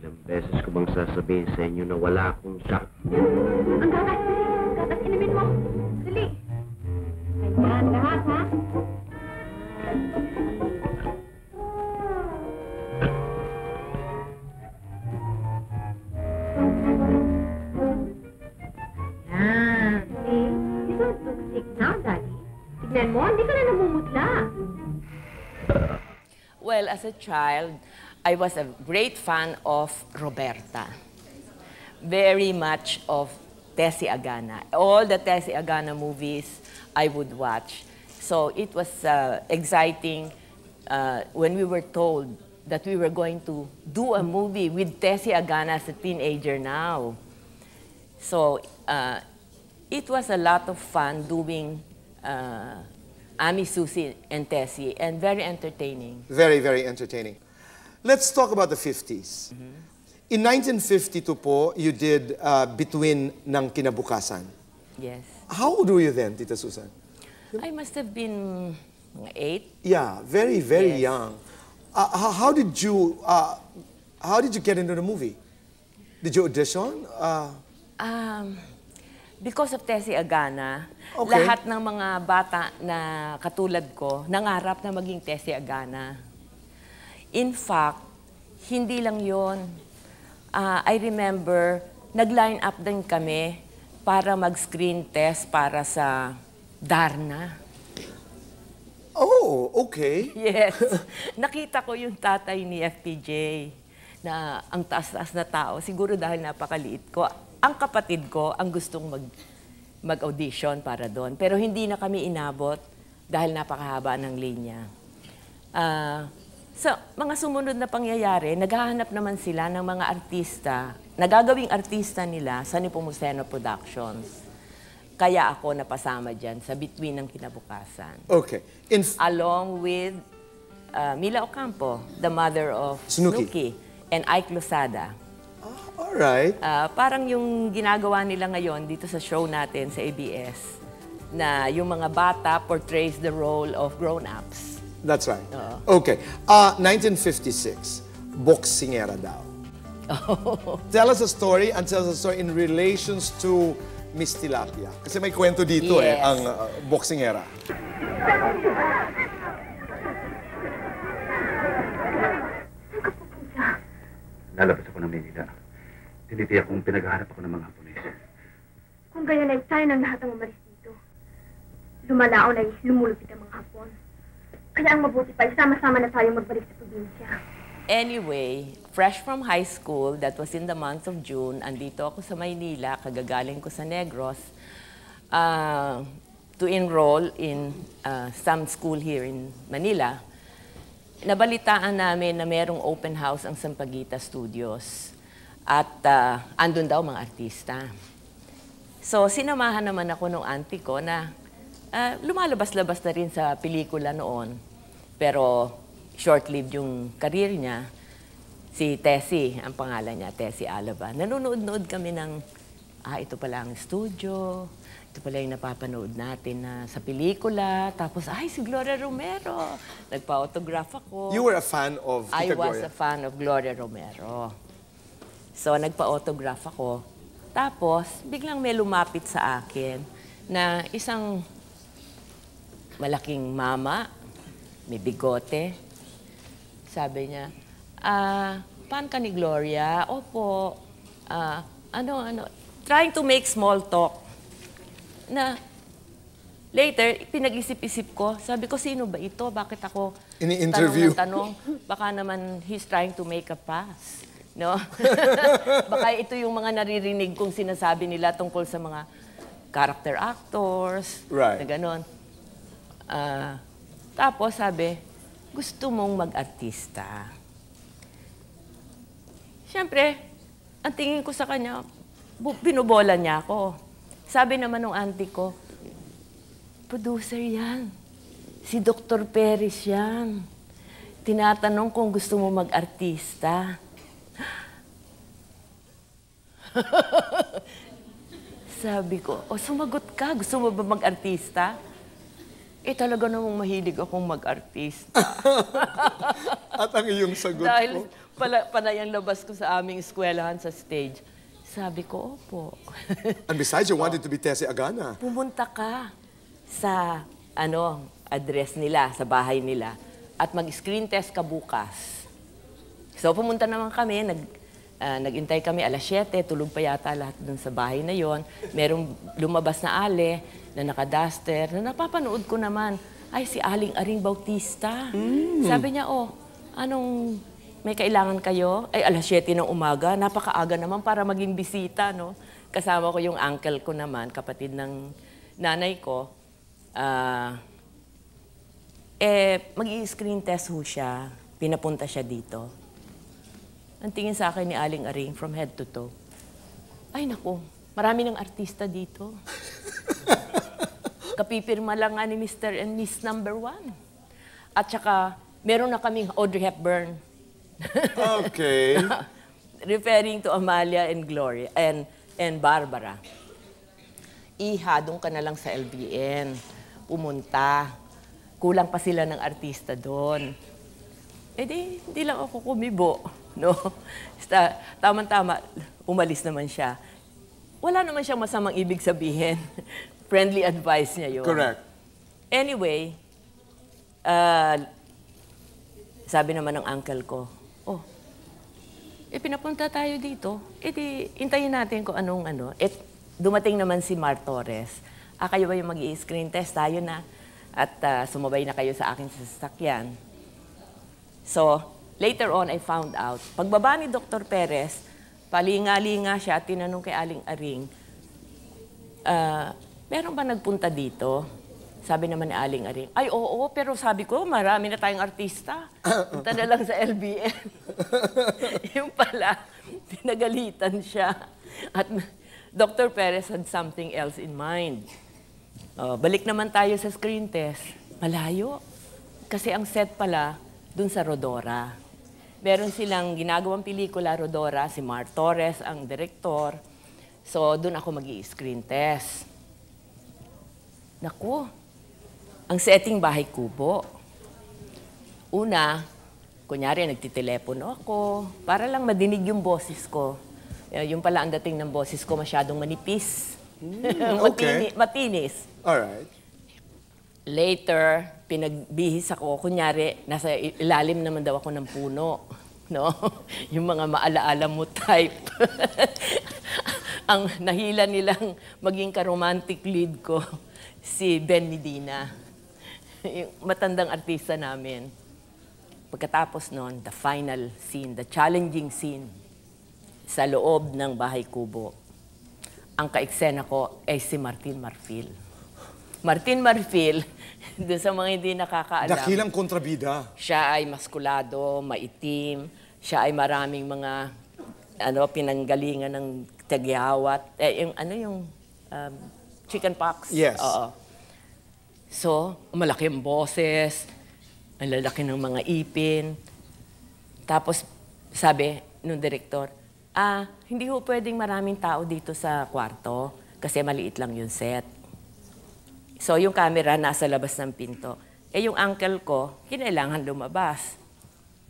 Ilang beses ko bang sasabihin sa inyo na wala akong sak... Ang gatas, gatas, inumin mo. Dali. Ayan, lahat, ha? Well, as a child, I was a great fan of Roberta. Very much of Tessie Agana. All the Tessie Agana movies I would watch. So it was uh, exciting uh, when we were told that we were going to do a movie with Tessie Agana as a teenager now. So uh, it was a lot of fun doing uh, Ami, Susi and Tessie, and very entertaining. Very, very entertaining. Let's talk about the 50s. In 1952 po, you did uh, Between ng Kinabukasan. Yes. How old were you then, Tita Susan? I must have been eight. Yeah, very, very Yes. young. Uh, how, how did you uh, how did you get into the movie? Did you audition? Uh, Um, because of Tessie Agana, Okay. lahat ng mga bata na katulad ko, nangarap na maging Tessie Agana. In fact, hindi lang yon. Ah, I remember, nag-line up din kami para mag-screen test para sa Darna. oh, okay. Yes. Nakita ko yung tatay ni FPJ na ang taas-taas na tao. Siguro dahil napakaliit ko. Ang kapatid ko ang gustong mag, mag-audition para doon. Pero hindi na kami inabot dahil napakahaba ng linya. Ah, sa mga sumunod na pangyayari, naghahanap naman sila ng mga artista, nagagawing artista nila sa Nepomuceno Productions. Kaya ako napasama dyan sa Between ng Kinabukasan Okay. In along with uh, Mila Ocampo, the mother of Snooki. Snooki, and Ike Losada. All right. Uh, parang yung ginagawa nila ngayon dito sa show natin sa ABS, na yung mga bata portrays the role of grown-ups. That's right. Oo. Okay. Uh, 1956, boksingera daw. Tell us a story and tell us a story in relations to Miss Tilapia. Kasi may kwento dito eh, Yes. ang uh, boksingera. Lalabas ako ng Manila. Tinitiyak kong pinaghahanap ako ng mga pulis. Kung gayon ay tayo ng lahat ang umalis dito. Lumalaon ay lumulupit ang mga hapon. Kaya ang mabuti pa, isama-sama na tayo magbalik sa probinsya. Anyway, fresh from high school, that was in the month of June, andito ako sa Maynila, kagagaling ko sa Negros, uh, to enroll in uh, some school here in Manila. Nabalitaan namin na merong open house ang Sampaguita Studios at uh, andun daw mga artista. So, sinamahan naman ako nung auntie ko na ah, lumalabas-labas na rin sa pelikula noon. Pero short-lived yung career niya. Si Tessie, ang pangalan niya, Tessie Alaba. Nanonood-nood kami ng, ah, ito pala ang studio, ito pala yung napapanood natin na sa pelikula. Tapos, ay, si Gloria Romero. Nagpa-autograph ako. You were a fan of I Tita was Gloria. a fan of Gloria Romero. So, nagpa-autograph ako. Tapos, biglang may lumapit sa akin na isang malaking mama, may bigote. Sabi niya, ah, fan ka ni Gloria? Opo. Ah, ano, ano, trying to make small talk. Na, later, pinag-isip-isip ko, sabi ko, sino ba ito? Bakit ako Ini-interview. tanong ng tanong? Baka naman he's trying to make a pass. No? Baka ito yung mga naririnig kong sinasabi nila tungkol sa mga character actors. Right. Na ganon. Ah, tapos sabi, gusto mong mag-artista. Siyempre, ang tingin ko sa kanya, binubola niya ako. Sabi naman ng auntie ko, producer yan. Si Dr. Perez yan. Tinatanong kung gusto mo mag-artista. Sabi ko, o sumagot ka, gusto mo ba mag-artista? Eh talaga namang mahilig akong mag-artista. At ang iyong sagot Dahil po? pala, panay ang labas ko sa aming eskwelahan sa stage. Sabi ko, opo. And besides, you wanted to be Tessie Agana. Pumunta ka sa ano, address nila, sa bahay nila, at mag-screen test ka bukas. So pumunta naman kami, nag, ah, nagintay kami alas 7, tulog pa yata lahat dun sa bahay na yon. Merong lumabas na ale na naka-duster, na napapanood ko naman, ay si Aling Aring Bautista. Sabi niya, oh, anong may kailangan kayo? Ay, alas 7 ng umaga, napakaaga naman para maging bisita, no? Kasama ko yung uncle ko naman, kapatid ng nanay ko. Ah, eh, mag screen test ho siya. Pinapunta siya dito. Ang tingin sa akin ni Aling Aring from head to toe. Ay naku, marami ng artista dito. Kapipirma lang nga ni Mr. and Miss Number One. At saka, meron na kaming Audrey Hepburn. Okay. Referring to Amalia and Gloria and and Barbara. Iha, doon ka na lang sa LBN. Pumunta. Kulang pa sila ng artista doon. Eh di, hindi lang ako kumibo. No? Tama-tama, umalis naman siya. Wala naman siyang masamang ibig sabihin. Friendly advice niya yun. Correct. Anyway, ah, sabi naman ng uncle ko, oh, eh pinapunta tayo dito, eh di, intayin natin kung anong ano. Eh, dumating naman si Mar Torres. Ah, kayo ba yung mag screen test? Tayo na. At ah, sumabay na kayo sa akin sa sasakyan. So, later on, I found out, pagbaba ni Dr. Perez, palinga-linga siya, tinanong kay Aling Aring, ah, meron ba nagpunta dito? Sabi naman ni Aling Aring, ay oo, pero sabi ko, marami na tayong artista. Punta na lang sa LBN. yung pala, pinagalitan siya. At Dr. Perez had something else in mind. Oh, balik naman tayo sa screen test. Malayo. Kasi ang set pala, dun sa Rodora. Meron silang ginagawang pelikula, Rodora, si Mar Torres ang direktor. So, dun ako mag screen test. Naku, ang setting bahay kubo. Una, kunyari nagtitelepono ako, para lang madinig yung boses ko. Eh, Yung pala ang dating ng boses ko masyadong manipis. okay. Matini- matinis. Alright. Later, pinagbihis ako. Kunyari, nasa ilalim naman daw ako ng puno. No? Yung mga maalaala mo type. Ang nahila nilang maging ka-romantic lead ko, si Ben Medina. Yung matandang artista namin. Pagkatapos noon, the final scene, the challenging scene sa loob ng Bahay Kubo. Ang ka-eksena ko ay si Martin Marfil. Martin Marfil, doon sa mga hindi nakakaalam, Dakilang kontrabida. siya ay maskulado, maitim, siya ay maraming mga ano pinanggalingan ng tagyawat, eh, yung ano yung um, chicken pox. Yes. Oo. So, malaki ang boses, ang lalaki ng mga ipin. Tapos, sabi nung direktor, ah, hindi ho pwedeng maraming tao dito sa kwarto kasi maliit lang yung set. So, yung camera nasa labas ng pinto. Eh, yung uncle ko, kinailangan lumabas.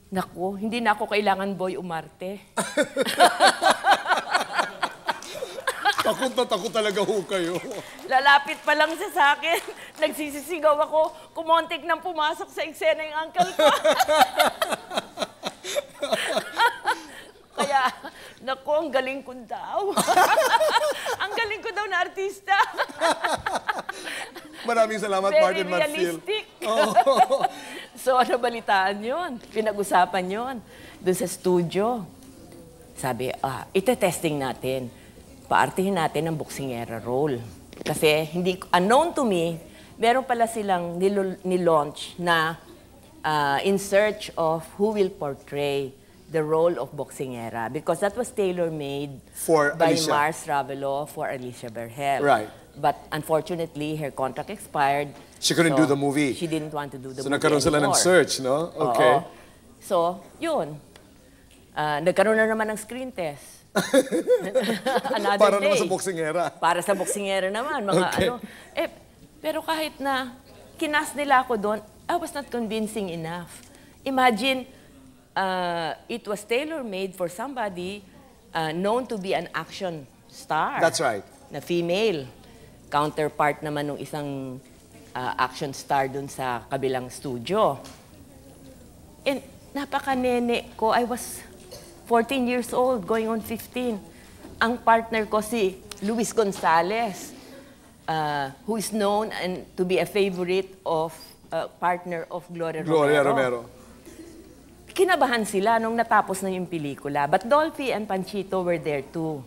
Naku, hindi na ako kailangan boy umarte. Takot na takot talaga ho kayo. Lalapit pa lang siya sa akin. Nagsisisigaw ako. Kumontik nang pumasok sa eksena yung uncle ko. Kaya, naku, ang galing ko daw. ang galing ko daw na artista. Maraming salamat, Very Martin Marfil. realistic. Oh. so, ano balitaan yon? Pinag-usapan yon doon sa studio. Sabi, ah, ite-testing natin. Paartihin natin ang boksingera role. Kasi hindi unknown to me, meron pala silang nilaunch na ah, in search of who will portray the role of boksingera because that was tailor-made For by Alicia. Mars Ravelo for Alicia Berhel. Right. But unfortunately, her contract expired. She couldn't do the movie. She didn't want to do the So movie nagkaroon sila ng search, no? Okay. Oo. So, yun. Ah, nagkaroon na naman ng screen test. Another Para day. naman sa boksingera. Para sa boksingera naman, mga Okay. ano. Eh, pero kahit na kinas nila ako doon, I was not convincing enough. Imagine, uh, it was tailor-made for somebody uh, known to be an action star. That's right. Na female. Counterpart naman ng isang uh, action star doon sa kabilang studio. And napaka-nene ko. I was 14 years old, going on 15. Ang partner ko si Luis Gonzalez, uh, who is known and to be a favorite of uh, partner of Gloria, Gloria Romero. Romero. Kinabahan sila nung natapos na yung pelikula. But Dolphy and Panchito were there too.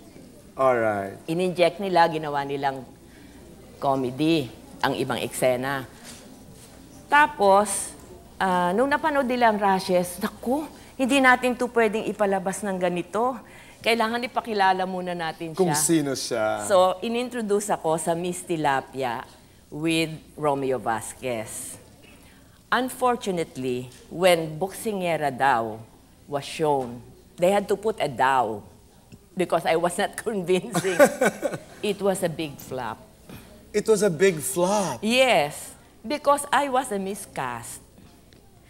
Alright. In-inject nila, ginawa nilang comedy ang ibang eksena. Tapos, ah, nung napanood nila ang Rashes, naku, hindi natin to pwedeng ipalabas ng ganito. Kailangan ipakilala muna natin siya. Kung sino siya. So, inintroduce ako sa Miss Tilapia with Romeo Vasquez. Unfortunately, when Boxingera daw was shown, they had to put a daw because I was not convincing. it was a big flop. It was a big flop. Yes, because I was a miscast.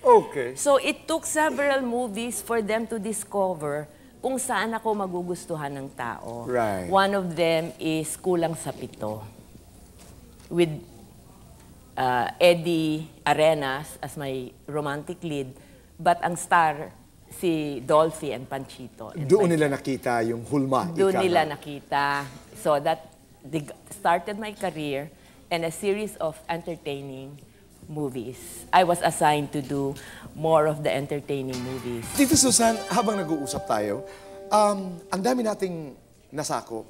Okay. So it took several movies for them to discover kung saan ako magugustuhan ng tao. Right. One of them is Kulang sa Pito with uh, Eddie Arenas as my romantic lead, but ang star si Dolphy and Panchito. And Doon nila nakita yung hulma. doon nila nakita. So that started my career and a series of entertaining movies. I was assigned to do more of the entertaining movies. Tita Susan, habang nag-uusap tayo, um, ang dami nating nasakop.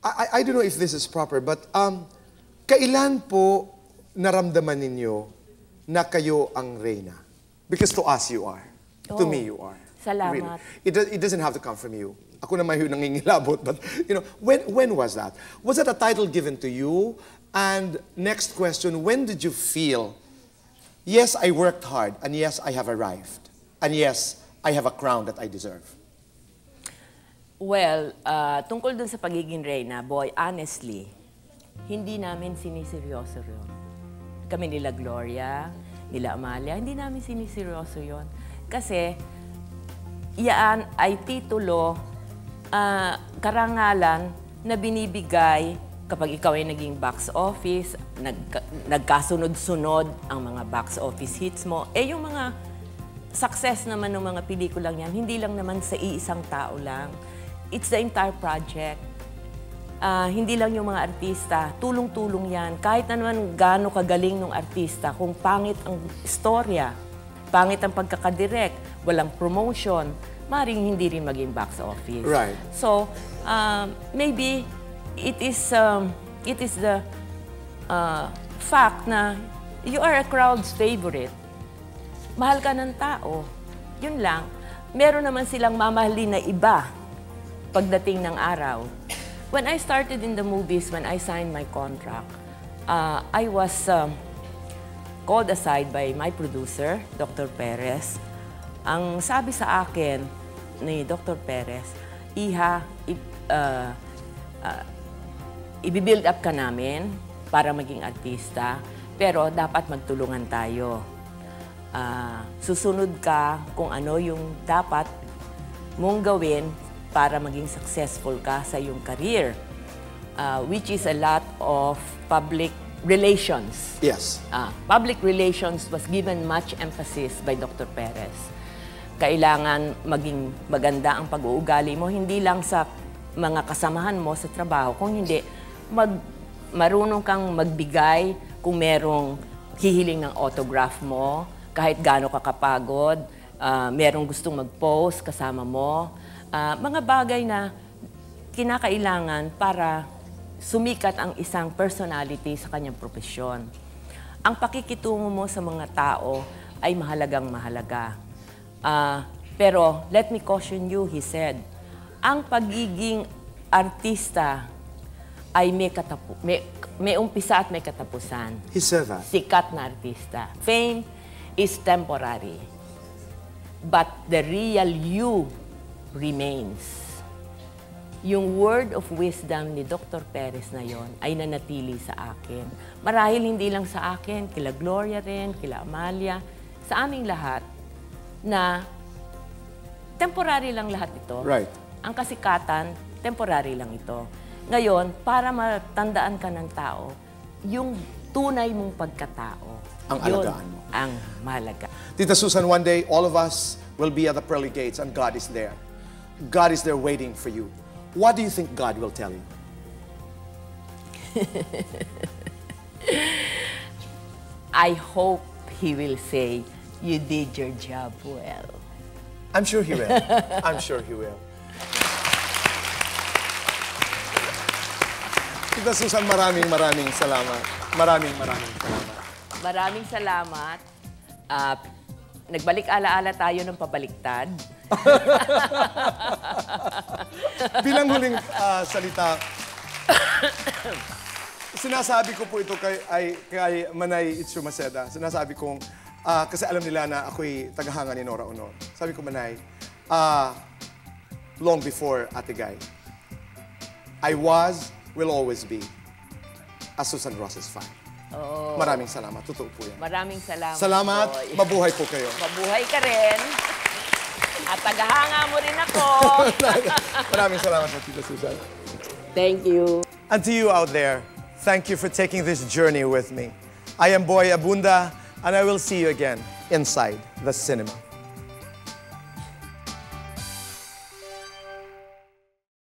I, I, I don't know if this is proper, but um, kailan po naramdaman ninyo na kayo ang reyna? Because to us, you are. To Oh, me, you are. salamat. Really. It, it doesn't have to come from you. Ako naman yung nangingilabot, but you know, when, when was that? Was that a title given to you? And next question, when did you feel yes, I worked hard, and yes, I have arrived, and yes, I have a crown that I deserve. Well, uh, tungkol dun sa pagiging reyna, boy, honestly, hindi namin siniseryoso yun. Kami nila Gloria, nila Amalia, hindi namin siniseryoso yun. Kasi, yan ay titulo, ah, karangalan na binibigay kapag ikaw ay naging box office, nagka- nagkasunod-sunod ang mga box office hits mo, eh yung mga success naman ng mga pelikulang yan, hindi lang naman sa iisang tao lang. It's the entire project. Ah, hindi lang yung mga artista, tulong-tulong yan. Kahit na naman gaano kagaling ng artista, kung pangit ang istorya, pangit ang pagkakadirect, walang promotion, maring hindi rin maging box office. Right. So, um, maybe it is um, it is the uh, fact na you are a crowd's favorite. Mahal ka ng tao. Yun lang. Meron naman silang mamahalin na iba pagdating ng araw. When I started in the movies, when I signed my contract, uh, I was um, called aside by my producer, Dr. Perez. Ang sabi sa akin ni Dr. Perez, Iha, i- uh, uh, i-build up ka namin para maging artista, pero dapat magtulungan tayo. Ah, susunod ka kung ano yung dapat mong gawin para maging successful ka sa iyong career, Ah, which is a lot of public relations. Yes. Ah, public relations was given much emphasis by Dr. Perez. Kailangan maging maganda ang pag-uugali mo, hindi lang sa mga kasamahan mo sa trabaho, kung hindi, mag, marunong kang magbigay kung merong hihiling ng autograph mo, kahit gaano ka kapagod, ah, merong gustong mag-post kasama mo. Ah, mga bagay na kinakailangan para sumikat ang isang personality sa kanyang profesyon. Ang pakikitungo mo sa mga tao ay mahalagang mahalaga. Ah, pero let me caution you, he said, ang pagiging artista ay may, katapu may, may umpisa at may katapusan. He said that. Sikat na artista. Fame is temporary. But the real you remains. Yung word of wisdom ni Dr. Perez na yon ay nanatili sa akin. Marahil hindi lang sa akin, kila Gloria rin, kila Amalia, sa aming lahat, na temporary lang lahat ito. Right. Ang kasikatan, temporary lang ito. Ngayon, para matandaan ka ng tao, yung tunay mong pagkatao. Ang yun alagaan mo. Ang mahalaga. Tita Susan, one day, all of us will be at the pearly gates and God is there. God is there waiting for you. What do you think God will tell you? I hope he will say, you did your job well. I'm sure He will. I'm sure He will. Tita Susan, maraming maraming salamat. Maraming maraming salamat. Maraming salamat. Ah, nagbalik alaala tayo ng pabaliktad. Bilang huling ah, salita, sinasabi ko po ito kay, ay, kay Manay Itsumaseda. Sinasabi kong, ah, kasi alam nila na ako'y tagahanga ni Nora Honor. Sabi ko, Manay, ah, long before Ate Guy, I was, will always be, a Susan Ross's fan. Oo. Maraming salamat. Totoo po yan. Maraming salamat. Salamat. Boy. Mabuhay po kayo. Mabuhay ka rin. At tagahanga mo rin ako. Maraming salamat po, Tita Susan. Thank you. And to you out there, thank you for taking this journey with me. I am Boy Abunda, and I will see you again inside the cinema.